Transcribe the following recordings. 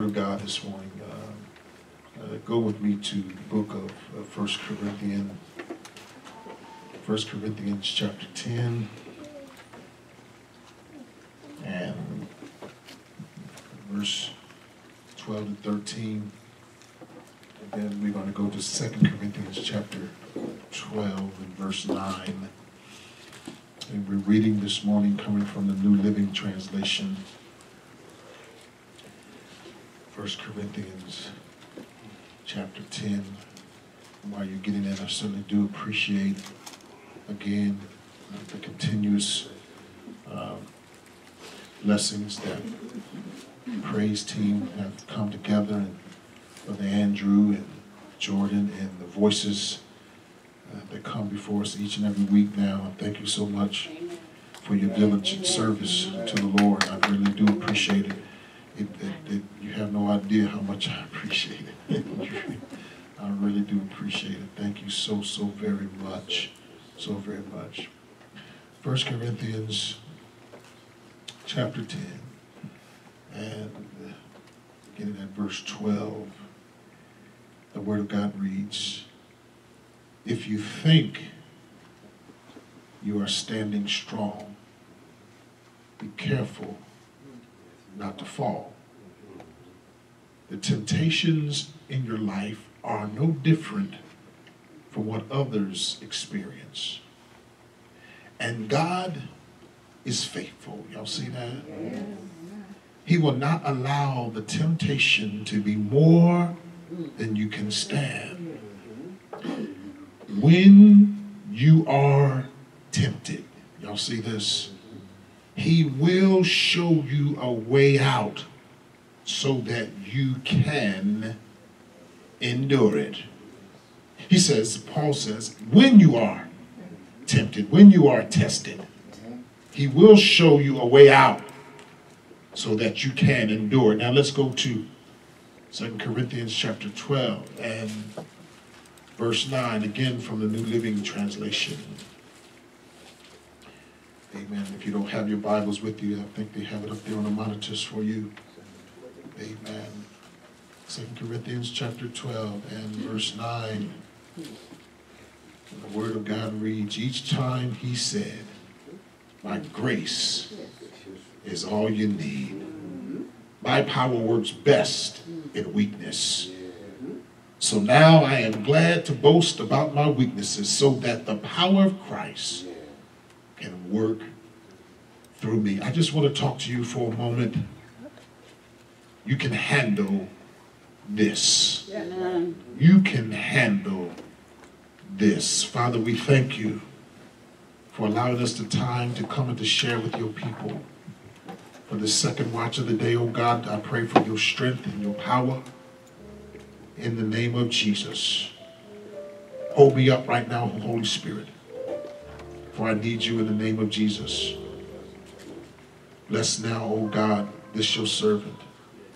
of God this morning. Uh, uh, go with me to the book of uh, First Corinthians, First Corinthians chapter ten, and verse twelve to thirteen. And then we're going to go to Second Corinthians chapter twelve and verse nine. And we're reading this morning coming from the New Living Translation. First Corinthians chapter 10. While you're getting that, I certainly do appreciate, again, the continuous uh, blessings that the praise team have come together, and Brother Andrew and Jordan and the voices uh, that come before us each and every week now. Thank you so much for your diligent service to the Lord. I really do appreciate it it, it, you have no idea how much I appreciate it. I really do appreciate it. Thank you so, so very much. So very much. First Corinthians chapter 10 and uh, getting at verse 12, the Word of God reads, If you think you are standing strong, be careful not to fall. The temptations in your life are no different from what others experience. And God is faithful. Y'all see that? He will not allow the temptation to be more than you can stand. When you are tempted, y'all see this? He will show you a way out so that you can endure it. He says, Paul says, when you are tempted, when you are tested, he will show you a way out so that you can endure. It. Now let's go to 2 Corinthians chapter 12 and verse 9, again from the New Living Translation. Amen. If you don't have your Bibles with you, I think they have it up there on the monitors for you. Amen. Second Corinthians chapter 12 and verse 9. The Word of God reads, Each time he said, My grace is all you need. My power works best in weakness. So now I am glad to boast about my weaknesses so that the power of Christ can work through me. I just want to talk to you for a moment. You can handle this. You can handle this. Father, we thank you for allowing us the time to come and to share with your people. For the second watch of the day, oh God, I pray for your strength and your power in the name of Jesus. Hold me up right now, Holy Spirit. For I need you in the name of Jesus. Bless now, O God, this your servant.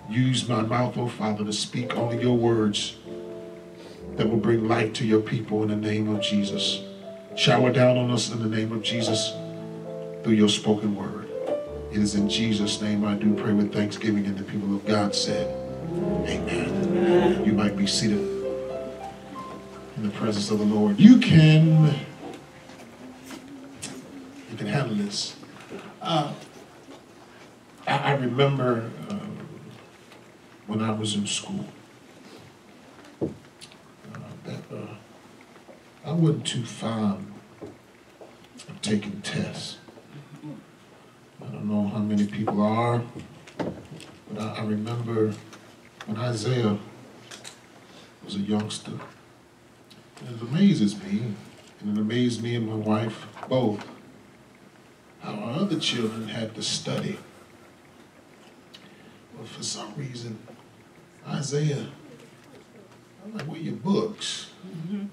Use my mouth, O Father, to speak only your words that will bring life to your people in the name of Jesus. Shower down on us in the name of Jesus through your spoken word. It is in Jesus' name I do pray with thanksgiving, and the people of God said, Amen. Amen. You might be seated in the presence of the Lord. You can can handle this. Uh, I, I, remember um, when I was in school uh, that uh, I wasn't too fond of taking tests. I don't know how many people are, but I, I remember when Isaiah was a youngster. It amazes me, and it amazed me and my wife both our other children had to study. But for some reason, Isaiah, I'm like, where your books? Mm-hmm.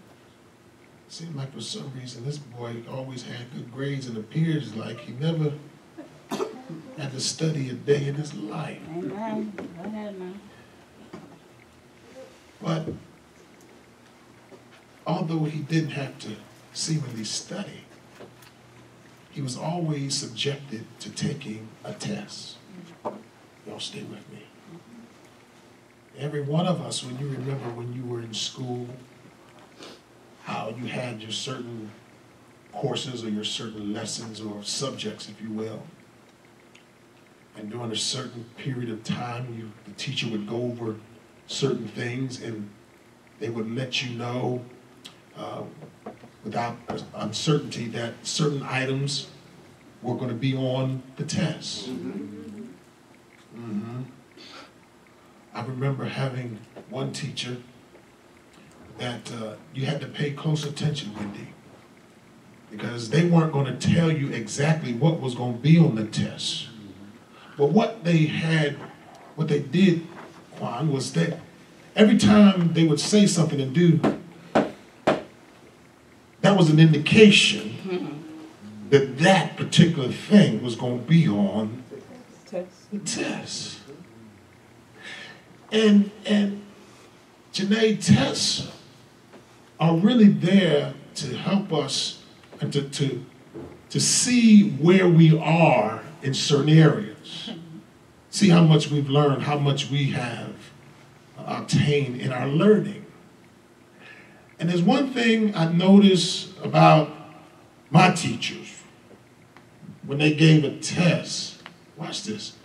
Seemed like for some reason this boy always had good grades and appears like he never had to study a day in his life. Amen. Go ahead, man. But although he didn't have to seemingly study, he was always subjected to taking a test. Y'all stay with me. Every one of us, when you remember when you were in school, how you had your certain courses or your certain lessons or subjects, if you will. And during a certain period of time, you, the teacher would go over certain things and they would let you know uh, without uncertainty that certain items were going to be on the test. Mm-hmm. Mm-hmm. I remember having one teacher that uh, you had to pay close attention, Wendy, because they weren't going to tell you exactly what was going to be on the test. But what they had, what they did, Juan, was that every time they would say something and do, that was an indication mm-hmm. that that particular thing was going to be on the test. And and Janae, tests are really there to help us and to, to, to see where we are in certain areas. Mm-hmm. See how much we've learned, how much we have obtained in our learning. And there's one thing I noticed about my teachers when they gave a test. Watch this.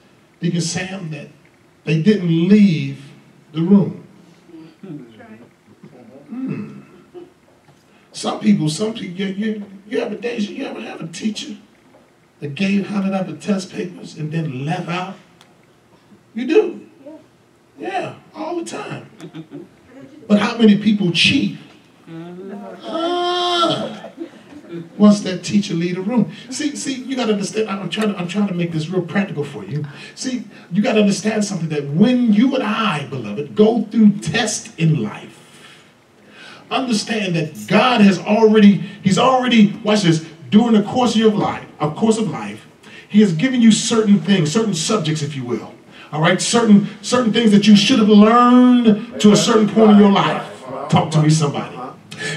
Deacon Sam, that they didn't leave the room. Hmm. Some people, some people, you, you, you ever, Deja, you ever have a teacher that gave, handed out the test papers and then left out? You do. Yeah, all the time. But how many people cheat? Ah, once that teacher leave the room. See, see, you gotta understand, I'm trying to, I'm trying to make this real practical for you. See, you gotta understand something that when you and I, beloved, go through tests in life, understand that God has already, He's already, watch this, during the course of your life, a course of life, He has given you certain things, certain subjects, if you will. All right, certain certain things that you should have learned to a certain point in your life. Talk to me, somebody.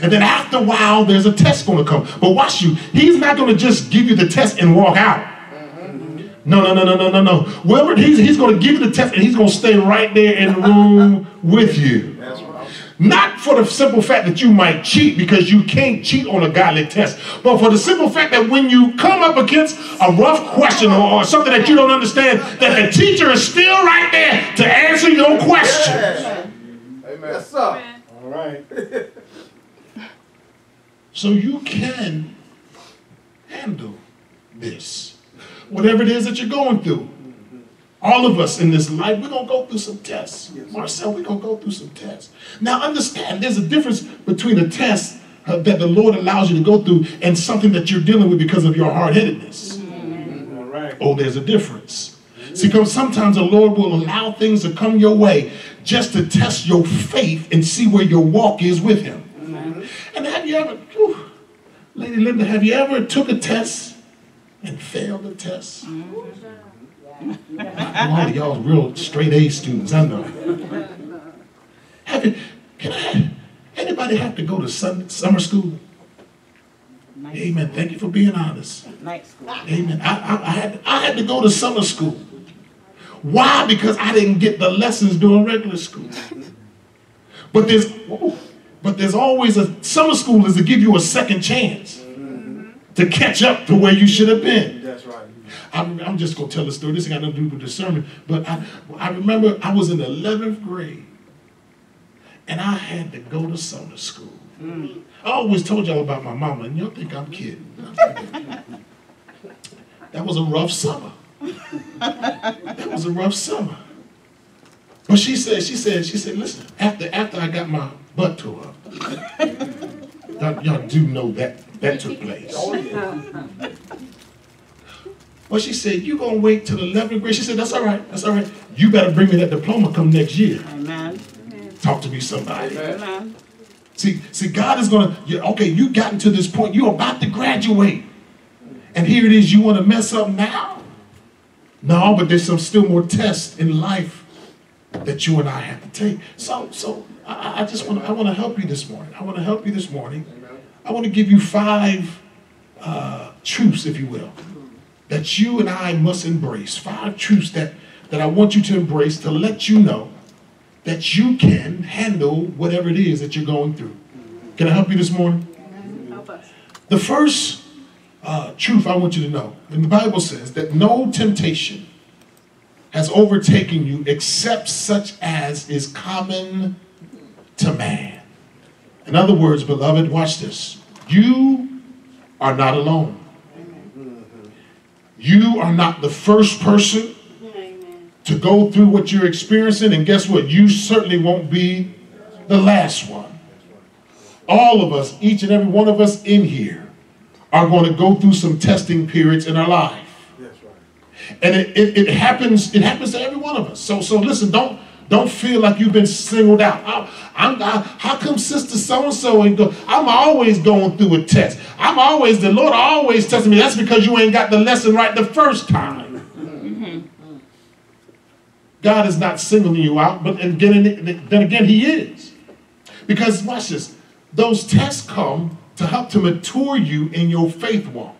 And then after a while, there's a test going to come. But watch you. He's not going to just give you the test and walk out. No, no, no, no, no, no, no. Whoever he's, he's going to give you the test and he's going to stay right there in the room with you. Not for the simple fact that you might cheat because you can't cheat on a godly test, but for the simple fact that when you come up against a rough question or, or something that you don't understand, that the teacher is still right there to answer your question. Amen. Yes, sir. All right. so you can handle this, whatever it is that you're going through. All of us in this life, we're going to go through some tests. Marcel, we're going to go through some tests. Now, understand there's a difference between a test uh, that the Lord allows you to go through and something that you're dealing with because of your hard headedness. All right. Oh, there's a difference. See, because sometimes the Lord will allow things to come your way just to test your faith and see where your walk is with Him. Mm-hmm. And have you ever, Lady Linda, have you ever took a test and failed the test? Mm-hmm. A lot of y'all real straight A students, I know. Have you, can I, anybody have to go to sun, summer school? Night Amen. School. Thank you for being honest. Night school. Amen. I, I, I, had, I had to go to summer school. Why? Because I didn't get the lessons during regular school. But there's, but there's always a, summer school is to give you a second chance to catch up to where you should have been. That's right. I'm, I'm just going to tell the story. This ain't got nothing to do with the sermon. But I, I remember I was in 11th grade and I had to go to summer school. Mm. I always told y'all about my mama, and y'all think I'm kidding. that was a rough summer. that was a rough summer. But she said, she said, she said, listen, after after I got my butt uh, to her. y'all, y'all do know that that took place. Well, she said, you going to wait till the 11th grade? She said, that's all right. That's all right. You better bring me that diploma come next year. Amen. Talk to me, somebody. Amen. See, see, God is going to, okay, you gotten to this point. You're about to graduate. And here it is, you want to mess up now? No, but there's some still more tests in life that you and I have to take. So, so I, I just want to, I want to help you this morning. I want to help you this morning. I want to give you five uh, truths, if you will, that you and I must embrace. Five truths that, that I want you to embrace to let you know that you can handle whatever it is that you're going through. Can I help you this morning? Help us. The first uh, truth I want you to know, and the Bible says that no temptation has overtaken you except such as is common to man. In other words, beloved, watch this. You are not alone. You are not the first person to go through what you're experiencing, and guess what? You certainly won't be the last one. All of us, each and every one of us in here, are going to go through some testing periods in our life. And it, it, it, happens, it happens to every one of us. So so listen, don't don't feel like you've been singled out. I, I'm, I, how come sister so-and-so and go, I'm always going through a test. I'm always, the Lord always testing me. That's because you ain't got the lesson right the first time. Mm-hmm. God is not singling you out, but again, then again, he is. Because watch this, those tests come to help to mature you in your faith walk.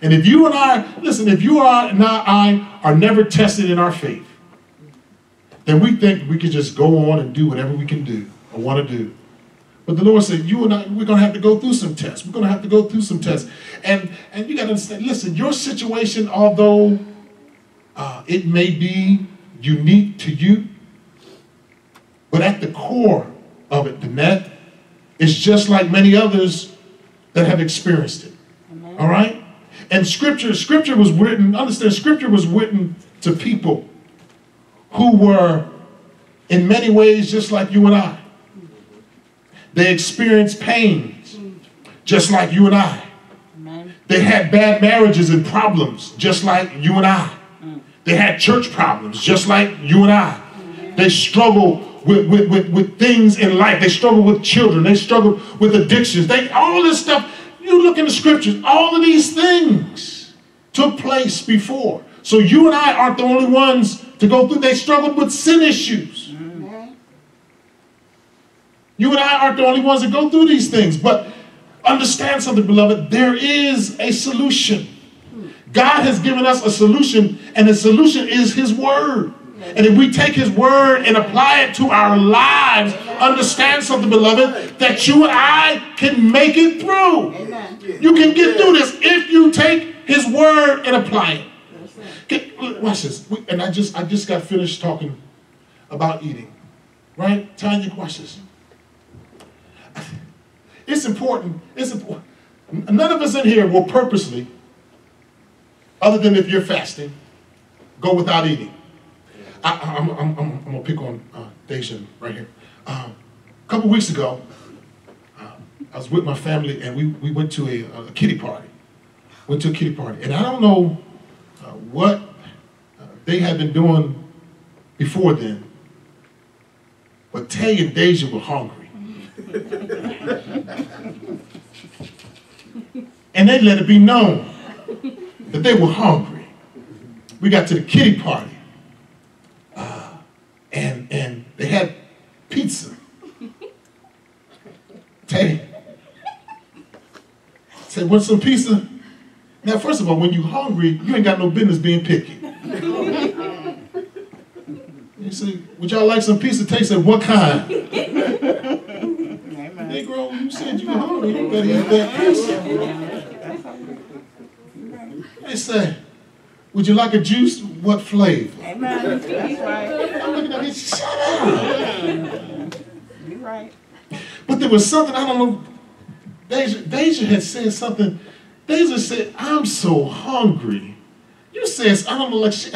And if you and I, listen, if you are and I are never tested in our faith, then we think we can just go on and do whatever we can do or want to do. But the Lord said, you and I, we're going to have to go through some tests. We're going to have to go through some tests. And, and you got to understand, listen, your situation, although uh, it may be unique to you, but at the core of it, the net, is just like many others that have experienced it. Amen. All right? And scripture, scripture was written, understand, scripture was written to people who were in many ways just like you and I. They experienced pains just like you and I. They had bad marriages and problems just like you and I. Mm. They had church problems just like you and I. They struggled with, with, with, with things in life. They struggled with children. They struggled with addictions. They all this stuff you look in the scriptures, all of these things took place before. So you and I aren't the only ones to go through. They struggled with sin issues. Mm-hmm. You and I aren't the only ones that go through these things. But understand something, beloved. There is a solution. God has given us a solution, and the solution is His Word. And if we take his word and apply it to our lives, understand something, beloved, that you and I can make it through. Amen. You can get through this if you take his word and apply it. Watch this. And I just I just got finished talking about eating. Right? Tanya, watch this. It's important. It's important. None of us in here will purposely, other than if you're fasting, go without eating. I, am I'm, I'm, I'm going to pick on uh, right here. Um, a couple weeks ago, uh, I was with my family and we, we went to a, a kitty party. Went to a kitty party. And I don't know uh, what uh, they had been doing before then, but Tay and Deja were hungry. and they let it be known that they were hungry. We got to the kitty party and and they had pizza. Teddy said, "Want some pizza?" Now, first of all, when you're hungry, you ain't got no business being picky. you say, "Would y'all like some pizza?" taste said, "What kind?" Negro, you said you were hungry. You better eat that pizza. They said. Would you like a juice? What flavor? Amen. That's right. I'm looking at it, shut up. You're right. But there was something, I don't know, Deja, Deja had said something. Deja said, I'm so hungry. You said, I don't like, she,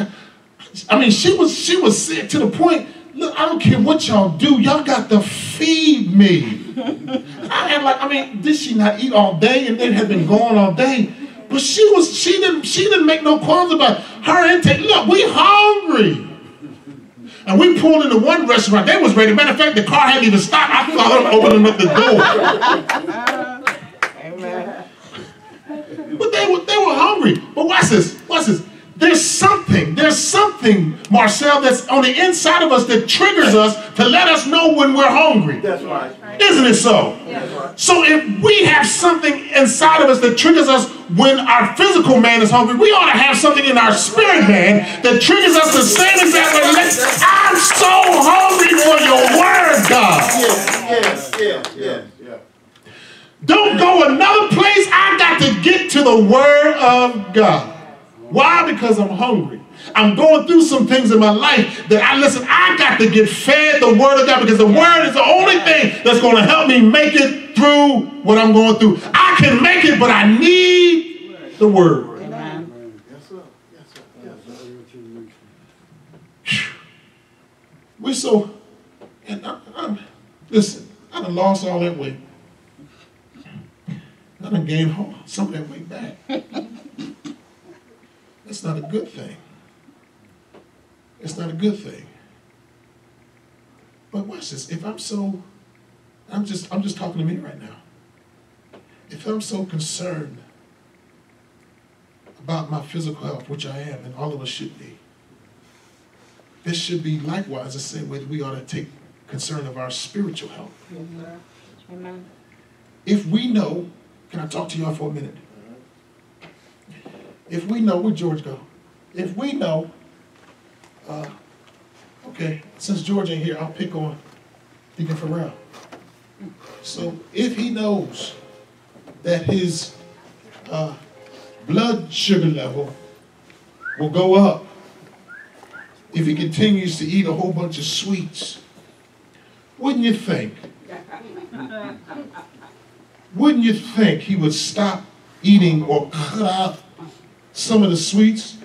I mean, she was, she was sick to the point, look, I don't care what y'all do, y'all got to feed me. I had like, I mean, did she not eat all day and then had been gone all day? But she was, she didn't, she didn't make no qualms about her intake. Look, we hungry. And we pulled into one restaurant. They was ready. Matter of fact, the car hadn't even stopped. I thought them opening up the door. they were, they were hungry. But watch this, watch this. There's something, there's something, Marcel, that's on the inside of us that triggers us to let us know when we're hungry. That's right. Isn't it so? Right. So if we have something inside of us that triggers us when our physical man is hungry, we ought to have something in our spirit man that triggers us the same exact way. I'm so hungry for your word, God. Yes, yes, yes, yes. Don't go another place. I got to get to the Word of God. Why? Because I'm hungry. I'm going through some things in my life that I listen, I got to get fed the word of God because the word is the only thing that's going to help me make it through what I'm going through. I can make it, but I need the word. Amen. We're so, and I, I'm, listen, I done lost all that weight. I done gained some of that weight back. That's not a good thing. It's not a good thing. But watch this. If I'm so, I'm just, I'm just talking to me right now. If I'm so concerned about my physical health, which I am, and all of us should be, this should be likewise the same way that we ought to take concern of our spiritual health. Amen. If we know, can I talk to y'all for a minute? If we know, where George go? If we know, uh, okay, since George ain't here, I'll pick on Deacon Farrell. So if he knows that his uh, blood sugar level will go up if he continues to eat a whole bunch of sweets, wouldn't you think? Wouldn't you think he would stop eating or cut out some of the sweets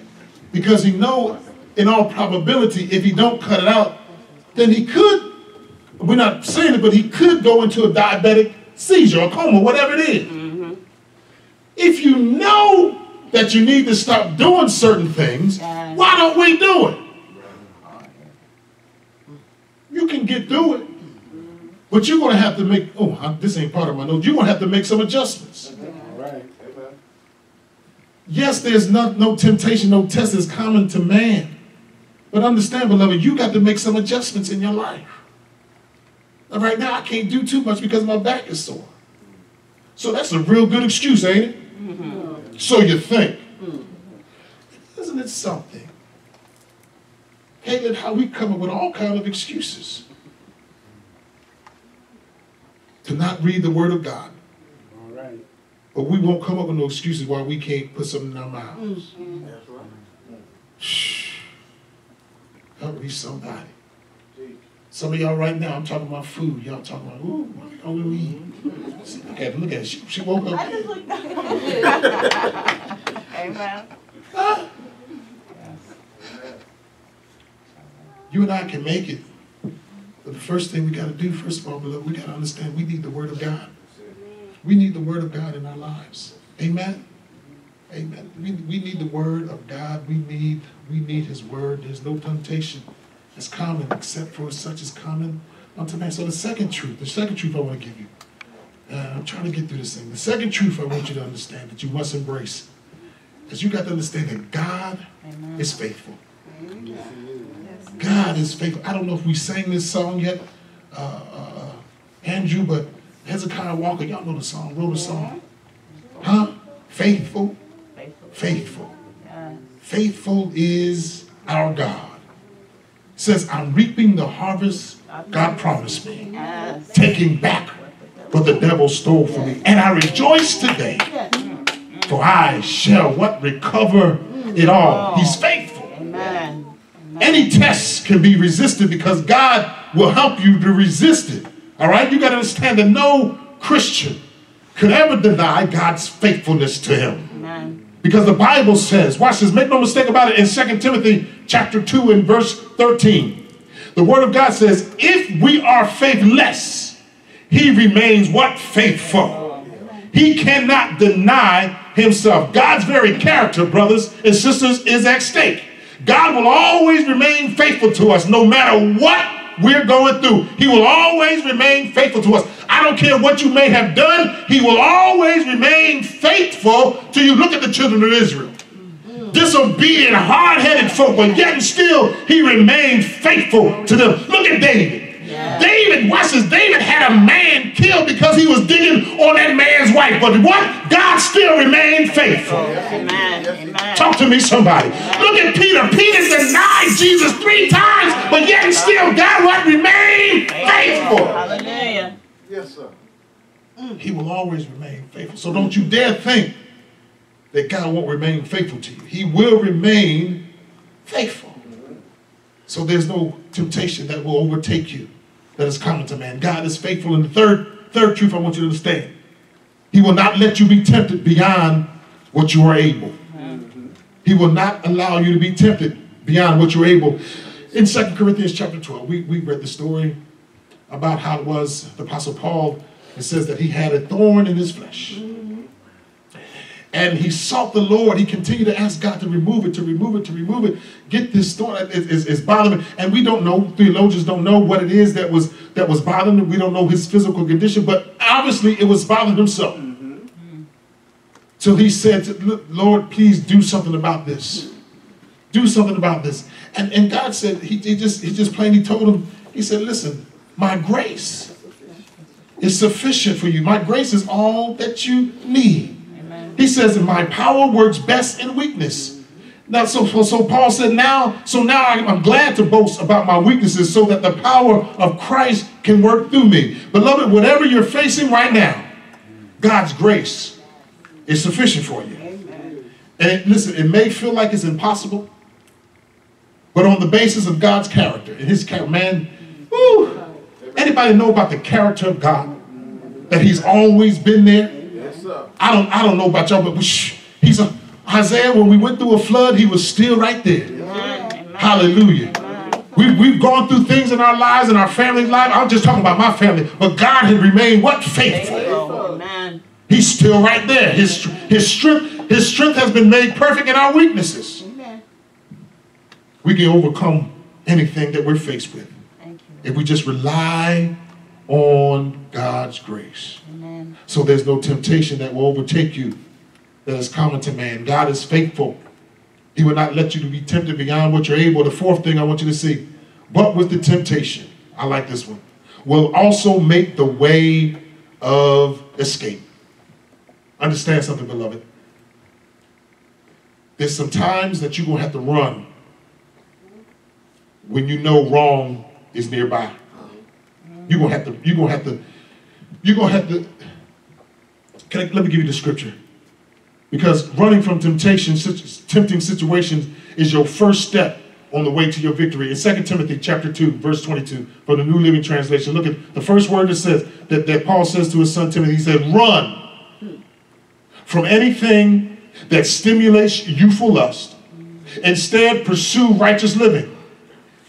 because he know in all probability if he don't cut it out then he could we're not saying it but he could go into a diabetic seizure or coma whatever it is. Mm-hmm. if you know that you need to stop doing certain things why don't we do it you can get through it but you're going to have to make oh this ain't part of my notes you're going to have to make some adjustments all right Yes, there's not, no temptation, no test is common to man. But understand, beloved, you got to make some adjustments in your life. Now, right now, I can't do too much because my back is sore. So that's a real good excuse, ain't it? Mm-hmm. So you think. Mm-hmm. Isn't it something? Hey, how we come up with all kind of excuses to not read the Word of God. All right. But we won't come up with no excuses why we can't put something in our mouths. Mm-hmm. That's right. Shh. Help me somebody. Some of y'all right now, I'm talking about food. Y'all talking about, ooh, what are we eat? Look at her, look at her. She, she woke up. I just looked Amen. Huh? You and I can make it. But the first thing we got to do, first of all, beloved, we got to understand we need the Word of God. We need the Word of God in our lives. Amen. Amen. We, we need the Word of God. We need we need His Word. There's no temptation that's common except for such as common unto man. So the second truth, the second truth I want to give you. Uh, I'm trying to get through this thing. The second truth I want you to understand that you must embrace is you got to understand that God Amen. is faithful. God is faithful. I don't know if we sang this song yet, uh, uh, Andrew, but Hezekiah Walker, y'all know the song, wrote a song. Huh? Faithful. Faithful. Faithful is our God. Says, I'm reaping the harvest God promised me. Taking back what the devil stole from me. And I rejoice today. For I shall what? Recover it all. He's faithful. Any test can be resisted because God will help you to resist it. All right? You got to understand that no Christian could ever deny God's faithfulness to him. Amen. Because the Bible says, watch this, make no mistake about it, in 2 Timothy chapter 2 and verse 13. The word of God says, if we are faithless, he remains what? Faithful. He cannot deny himself. God's very character, brothers and sisters, is at stake. God will always remain faithful to us no matter what we're going through. He will always remain faithful to us. I don't care what you may have done, he will always remain faithful to you. Look at the children of Israel. Disobedient, hard-headed folk, but yet and still he remained faithful to them. Look at David. David, watch this, David had a man killed because he was digging on that man's wife. But what? God still remained faithful. Oh, amen. Amen. Talk to me, somebody. Look at Peter. Peter denied Jesus three times, but yet and still God what? Remained faithful. Hallelujah. Yes, sir. Mm. He will always remain faithful. So don't you dare think that God won't remain faithful to you. He will remain faithful. So there's no temptation that will overtake you that is common to man. God is faithful. And the third, third truth I want you to understand, he will not let you be tempted beyond what you are able. Mm-hmm. He will not allow you to be tempted beyond what you're able. In Second Corinthians chapter 12, we, we read the story about how it was the Apostle Paul, it says that he had a thorn in his flesh. Mm-hmm. And he sought the Lord. He continued to ask God to remove it, to remove it, to remove it. Get this thorn. It's, it's bothering. And we don't know, theologians don't know what it is that was that was bothering him. We don't know his physical condition, but obviously it was bothering him so. So he said, Lord, please do something about this. Do something about this. And, and God said, he, he just he just plainly told him, he said, listen, my grace is sufficient for you. My grace is all that you need. He says, and my power works best in weakness. Now, so, so Paul said, now, so now I'm glad to boast about my weaknesses so that the power of Christ can work through me. Beloved, whatever you're facing right now, God's grace is sufficient for you. And listen, it may feel like it's impossible, but on the basis of God's character and his character, man, woo, Anybody know about the character of God? That he's always been there? I don't I don't know about y'all, but he's a Isaiah, when we went through a flood, he was still right there. Amen. Hallelujah. We've, we've gone through things in our lives and our family's life. I'm just talking about my family. But God had remained what? Faithful. Amen. He's still right there. His, his, strength, his strength has been made perfect in our weaknesses. Amen. We can overcome anything that we're faced with if we just rely on God's grace. So there's no temptation that will overtake you that is common to man. God is faithful. He will not let you to be tempted beyond what you're able. The fourth thing I want you to see, but with the temptation, I like this one, will also make the way of escape. Understand something, beloved. There's some times that you're going to have to run when you know wrong is nearby. You're gonna have to, you're gonna have to, you're gonna have to. I, let me give you the scripture. Because running from temptation, tempting situations is your first step on the way to your victory. In 2 Timothy chapter 2, verse 22, from the New Living Translation, look at the first word that says that, that Paul says to his son Timothy, he said, run from anything that stimulates youthful lust. Instead, pursue righteous living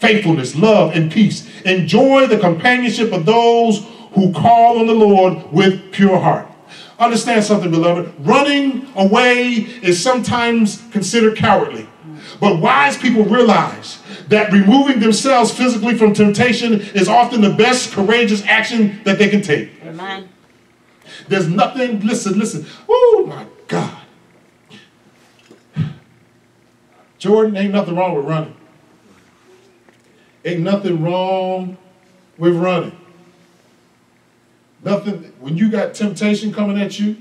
faithfulness, love, and peace. Enjoy the companionship of those who call on the Lord with pure heart. Understand something, beloved. Running away is sometimes considered cowardly. But wise people realize that removing themselves physically from temptation is often the best courageous action that they can take. Amen. There's nothing, listen, listen. Oh my God. Jordan, ain't nothing wrong with running. Ain't nothing wrong with running. Nothing, when you got temptation coming at you,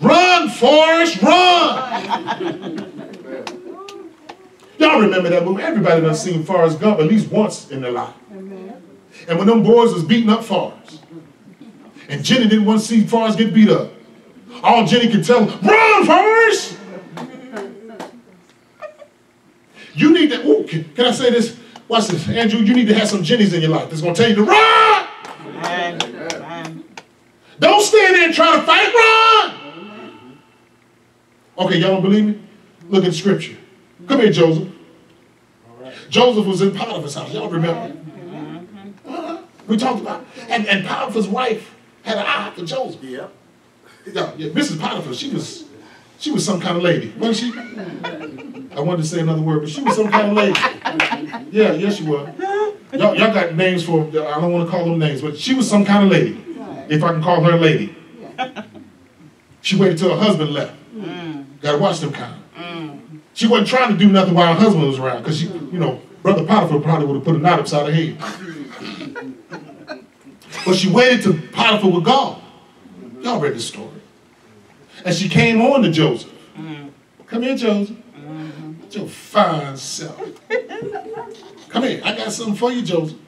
run, Forrest, run! Y'all remember that movie? Everybody done seen Forrest Gump at least once in their life. Mm-hmm. And when them boys was beating up Forrest, and Jenny didn't want to see Forrest get beat up, all Jenny could tell him, run, Forrest! You need to, ooh, can, can I say this? Watch this. Andrew, you need to have some Jennies in your life that's going to tell you to run. Don't stand there and try to fight, run. Okay, y'all don't believe me? Look at scripture. Come here, Joseph. Joseph was in Potiphar's house. Y'all remember? Uh-huh. We talked about And, and Potiphar's wife had an eye for Joseph. Yeah. Yeah, yeah, Mrs. Potiphar, she was she was some kind of lady, wasn't she? I wanted to say another word, but she was some kind of lady. Yeah, yes, she was. Y'all, y'all got names for, I don't want to call them names, but she was some kind of lady, if I can call her a lady. She waited till her husband left. Got to watch them kind of. She wasn't trying to do nothing while her husband was around, because she, you know, Brother Potiphar probably would have put a knot upside her head. But she waited till Potiphar was gone. Y'all read the story. And she came on to Joseph. Mm. Come here, Joseph. Mm-hmm. Your fine self. Come here. I got something for you, Joseph.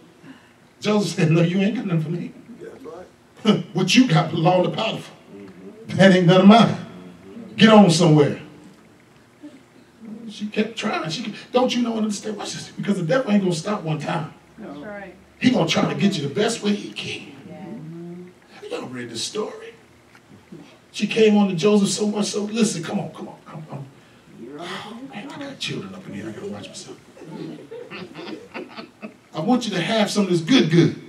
Joseph said, No, you ain't got nothing for me. what you got belong to Potiphar. That ain't none of mine. Get on somewhere. She kept trying. She kept, don't you know and understand? Watch this. Because the devil ain't gonna stop one time. That's right. He gonna try to get you the best way he can. Y'all read the story. She came on to Joseph so much so. Listen, come on, come on, come on. Oh, man, I got children up in here. I gotta watch myself. I want you to have some of this good, good.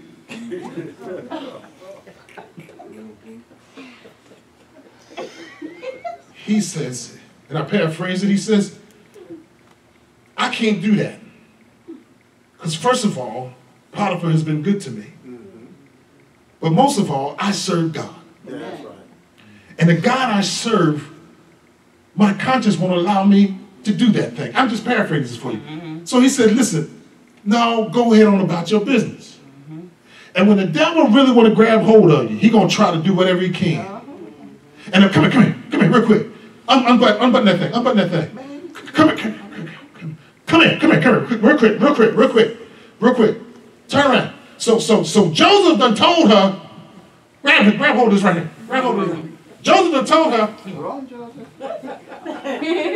He says, and I paraphrase it, he says, I can't do that. Because first of all, Potiphar has been good to me. Mm-hmm. But most of all, I serve God. Right. And the God I serve, my conscience won't allow me to do that thing. I'm just paraphrasing this for you. Mm-hmm. So he said, listen, no, go ahead on about your business. Mm-hmm. And when the devil really want to grab hold of you, he going to try to do whatever he can. And uh, come here, come here, come here, real quick. Un- unbutton, unbutton that thing, unbutton that thing. Come here, come here, come here, come here, come here, come here, real quick, real quick, real quick, real quick. Turn around. So, so, so Joseph done told her, grab it, grab hold of this right here, grab hold of this. Joseph done told her,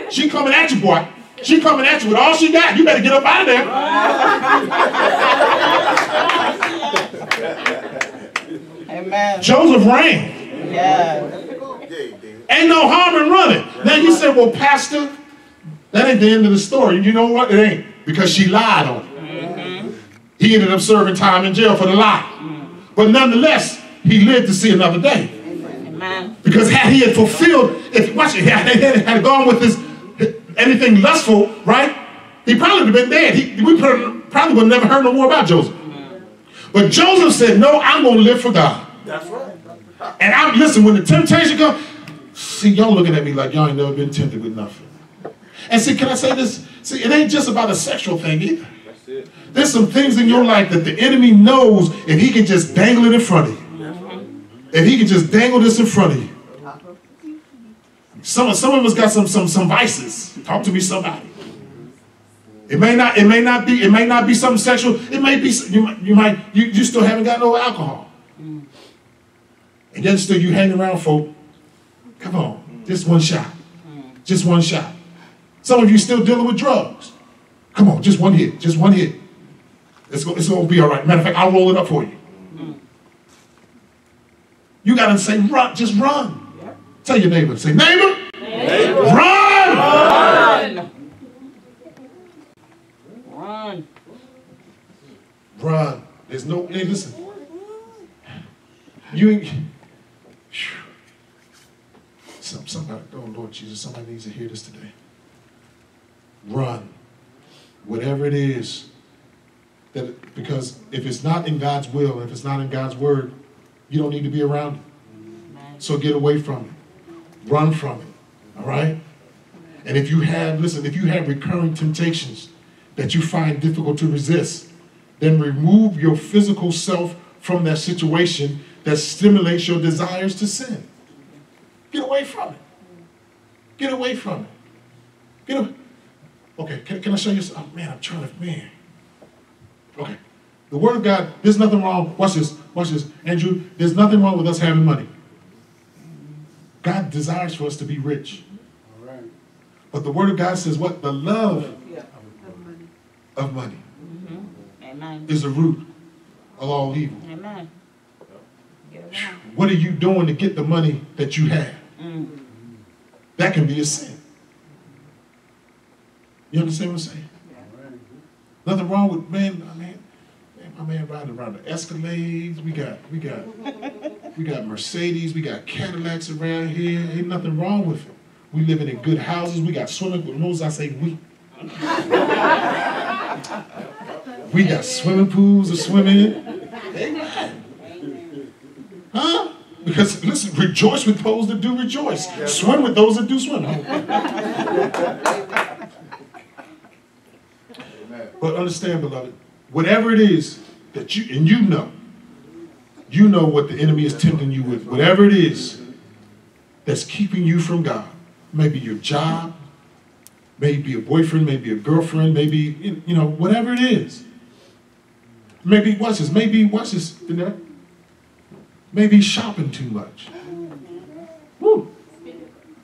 she coming at you, boy. She coming at you with all she got. You better get up out of there. Amen. Joseph ran. Yes. Ain't no harm in running. Now you say, well, Pastor, that ain't the end of the story. You know what? It ain't. Because she lied on him. He ended up serving time in jail for the lie. But nonetheless, he lived to see another day. Amen. Because had he had fulfilled, if watch it, had, had, had gone with his anything lustful, right? He probably would have been dead. He, we probably, probably would have never heard no more about Joseph. But Joseph said, No, I'm gonna live for God. That's right. And I'm listen, when the temptation comes, see, y'all looking at me like y'all ain't never been tempted with nothing. And see, can I say this? See, it ain't just about a sexual thing either. That's it. There's some things in your life that the enemy knows if he can just dangle it in front of you. If he can just dangle this in front of you. Some, some of us got some, some, some vices. Talk to me, somebody. It may not, it may not be, it may not be something sexual. It may be, you, might- you might, you, you still haven't got no alcohol. Mm. And then still you hang around folk. Come on, just one shot. Just one shot. Some of you still dealing with drugs. Come on, just one hit, just one hit. It's, go, it's gonna be all right. Matter of fact, I'll roll it up for you. You gotta say, run, just run. Tell your neighbor, say, neighbor, run! Run. Run. Run. There's no, hey, listen. You ain't, Phew. Some, somebody, uh, oh Lord Jesus, somebody needs to hear this today. Run. Whatever it is, that because if it's not in God's will, if it's not in God's word, you don't need to be around it. So get away from it. Run from it. All right? And if you have, listen, if you have recurring temptations that you find difficult to resist, then remove your physical self from that situation that stimulates your desires to sin. Get away from it. Get away from it. Get away. Okay, can, can I show you? some- Oh, man, I'm trying to, man. Okay. The Word of God, there's nothing wrong. Watch this. Watch this. Andrew, there's nothing wrong with us having money. God desires for us to be rich. All right. But the Word of God says what? The love of money mm-hmm. Amen. is the root of all evil. Amen. Get around. What are you doing to get the money that you have? That can be a sin. You understand what I'm saying? Nothing wrong with man. I mean, my man riding around the Escalades. We got, we got, we got Mercedes. We got Cadillacs around here. Ain't nothing wrong with it. We living in good houses. We got swimming pools. I say we. we got swimming pools to swim in. Huh? Because listen, rejoice with those that do rejoice. Swim with those that do swim. But understand, beloved, whatever it is that you, and you know, you know what the enemy is tempting you with, whatever it is that's keeping you from God. Maybe your job, maybe a boyfriend, maybe a girlfriend, maybe, you know, whatever it is. Maybe, watch this, maybe, watch this, Danette. Maybe shopping too much. Woo.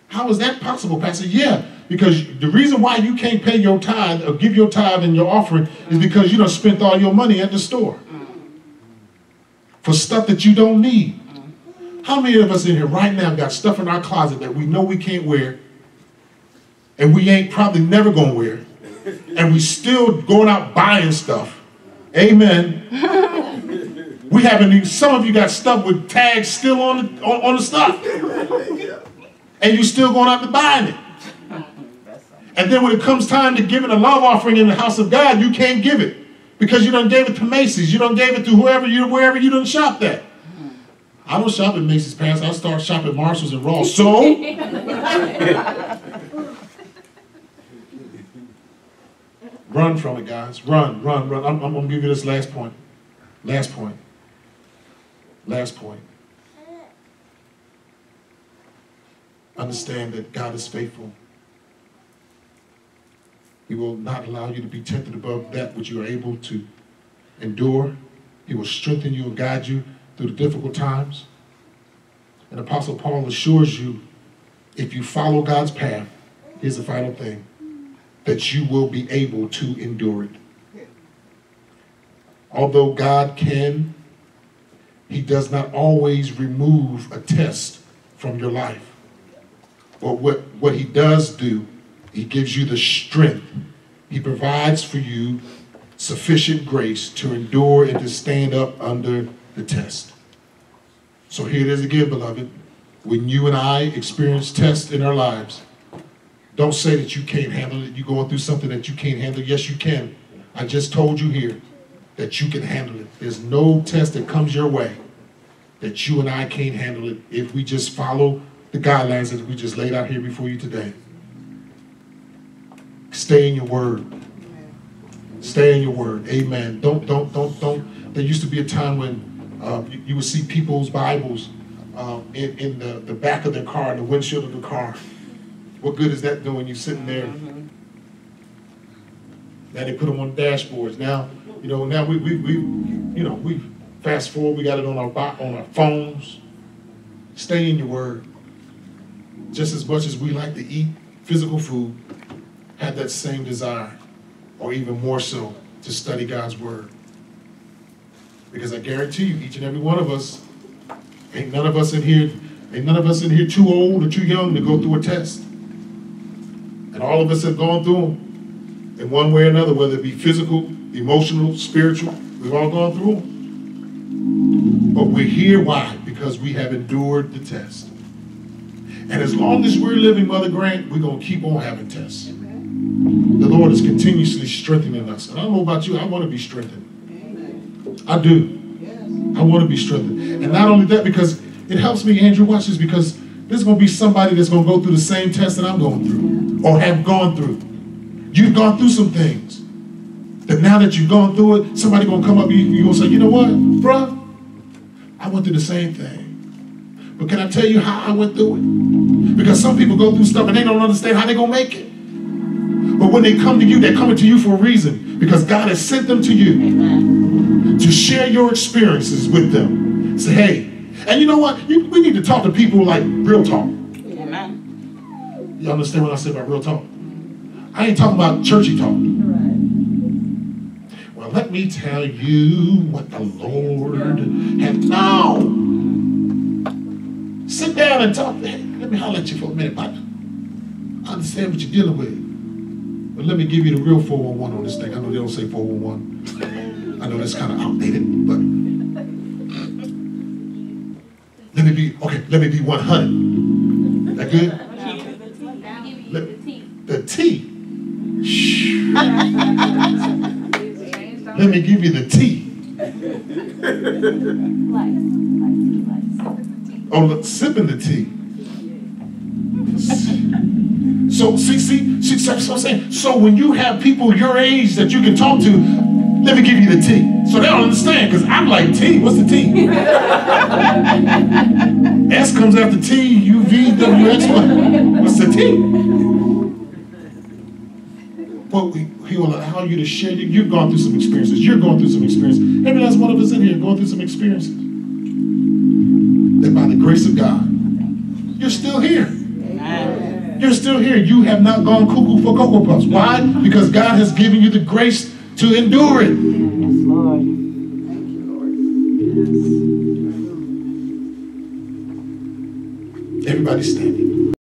How is that possible, Pastor? Yeah, because the reason why you can't pay your tithe or give your tithe and your offering is because you don't spent all your money at the store for stuff that you don't need. How many of us in here right now got stuff in our closet that we know we can't wear and we ain't probably never gonna wear and we still going out buying stuff? Amen. We haven't even, some of you got stuff with tags still on the, on, on the stuff. And you still going out to buying it. And then when it comes time to giving a love offering in the house of God, you can't give it because you don't gave it to Macy's. You don't gave it to whoever you wherever you don't shop at. I don't shop at Macy's pants. I start shopping Marshalls and Ross. So run from it, guys. Run, run, run. I'm, I'm gonna give you this last point. Last point. Last point. Understand that God is faithful. He will not allow you to be tempted above that which you are able to endure. He will strengthen you and guide you through the difficult times. And Apostle Paul assures you if you follow God's path, here's the final thing that you will be able to endure it. Although God can, He does not always remove a test from your life. But what, what He does do, He gives you the strength. He provides for you sufficient grace to endure and to stand up under the test. So here it is again, beloved. When you and I experience tests in our lives, don't say that you can't handle it. You're going through something that you can't handle. Yes, you can. I just told you here that you can handle it. There's no test that comes your way that you and I can't handle it if we just follow the guidelines that we just laid out here before you today. Stay in your word. Stay in your word. Amen. Don't, don't, don't, don't. There used to be a time when uh, you, you, would see people's Bibles um, in, in the, the back of their car, in the windshield of the car. What good is that doing? You sitting there. Now they put them on dashboards. Now, you know, now we, we, we you know, we fast forward, we got it on our on our phones. Stay in your word. Just as much as we like to eat physical food, have that same desire, or even more so, to study God's word. Because I guarantee you, each and every one of us, ain't none of us in here, ain't none of us in here too old or too young to go through a test. And all of us have gone through them in one way or another, whether it be physical, emotional, spiritual. We've all gone through them. But we're here, why? Because we have endured the test. And as long as we're living, Mother Grant, we're going to keep on having tests. The Lord is continuously strengthening us. And I don't know about you, I want to be strengthened. I do. I want to be strengthened. And not only that, because it helps me, Andrew, watch this, because there's going to be somebody that's going to go through the same test that I'm going through or have gone through. You've gone through some things that now that you've gone through it, somebody going to come up, you, you're going to say, you know what, bruh? I went through the same thing. But can I tell you how I went through it? Because some people go through stuff and they don't understand how they're going to make it. But when they come to you, they're coming to you for a reason because God has sent them to you Amen. to share your experiences with them. Say, hey, and you know what? You, we need to talk to people like real talk. Amen. You understand what I said about real talk? I ain't talking about churchy talk. Well, let me tell you what the Lord has. No. Sit down and talk. Hey, let me holler at you for a minute, partner. I understand what you're dealing with. But let me give you the real 411 on this thing. I know they don't say 411. I know that's kind of outdated, but let me be, okay, let me be 100. That good? Let me give you the T. Oh, look, sipping the tea. So see, see, see, that's what I'm saying. So when you have people your age that you can talk to, let me give you the T. So they don't understand because I'm like T. What's the T? S comes after T, U, V, W, X. What's the T? But we, he will allow you to share. You, you've gone through some experiences. You're going through some experiences. Every last one of us in here going through some experiences. that by the grace of God, you're still here. Amen. You're still here. You have not gone cuckoo for Cocoa Puffs. Why? Because God has given you the grace to endure it. Yes, Lord. Thank you, Lord. Yes. Everybody standing.